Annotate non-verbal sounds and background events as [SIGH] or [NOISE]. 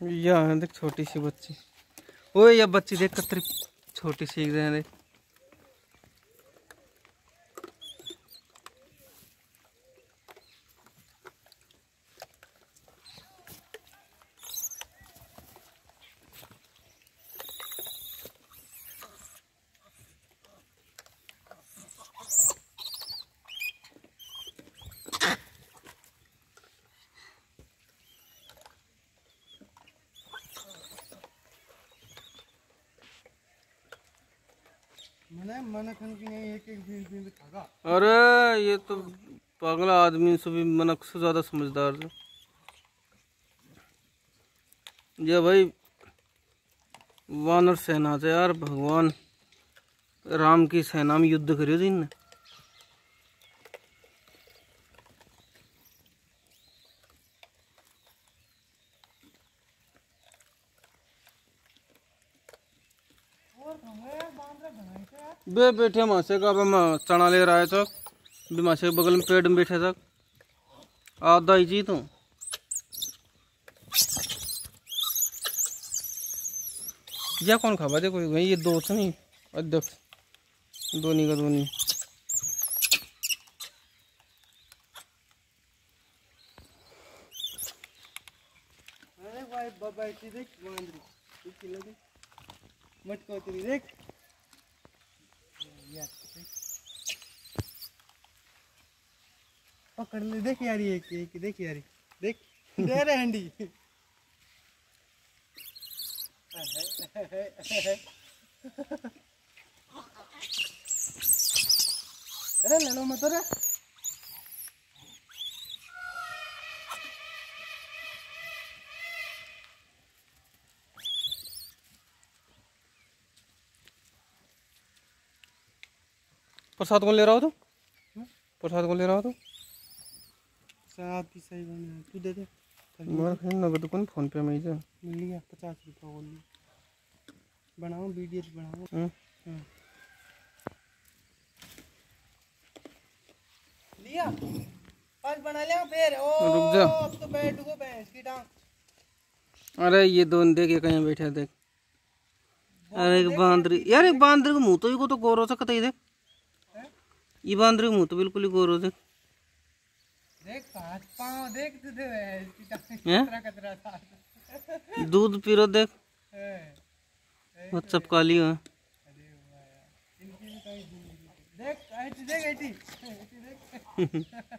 यहाँ देख छोटी सी बच्ची। ओए यह बच्ची देख कतरी छोटी सी देख। अरे, ये तो पागला आदमी से भी मनक से ज़्यादा समझदार है। ये भाई, वानर सेना से यार, भगवान। राम की सेना में युद्ध करियो जिनने बे बैठे मासे का, अब मैं चना ले रहा है तो बे मासे बगल में पेड़ में बैठे तक आधा ही जी तो? या कौन खावा देखो भाई ये दो तो नहीं अध्यक्ष दोनी का भाई, बाबा देख मटकोतरी देख। पकड़ ले, देख यार ये एक, देख यार। देख दे रहे हंडी। अरे ले लो मत रे प्रसाद कौन ले रहा हो तू? प्रसाद कौन ले रहा हो तो? साथ ही सही बना तू दे दे। मार नगद कौन? फ़ोन पे में ही मिल लिया पचास रुपया बोल बनाओ वीडियो बनाओ हम्म। हाँ। लिया? आज बना लिया फिर। ओ रुक जा। अब तो बैठ गो भैंस की टांग अरे ये दोन देख ये कहीं बैठे देख। अरे एक बांदरी। यार एक बांदरी का मुँह तो ही को तो गौरव से कतई देख। ये बाँध रही मुँह तो बिल्कुल ही गोरो तू हैं? था दूध पीरो देख। बहुत चपकाली है। अरे वाह इनकी भी कहीं देख ऐसी देख ऐसी ऐटी देख। [LAUGHS]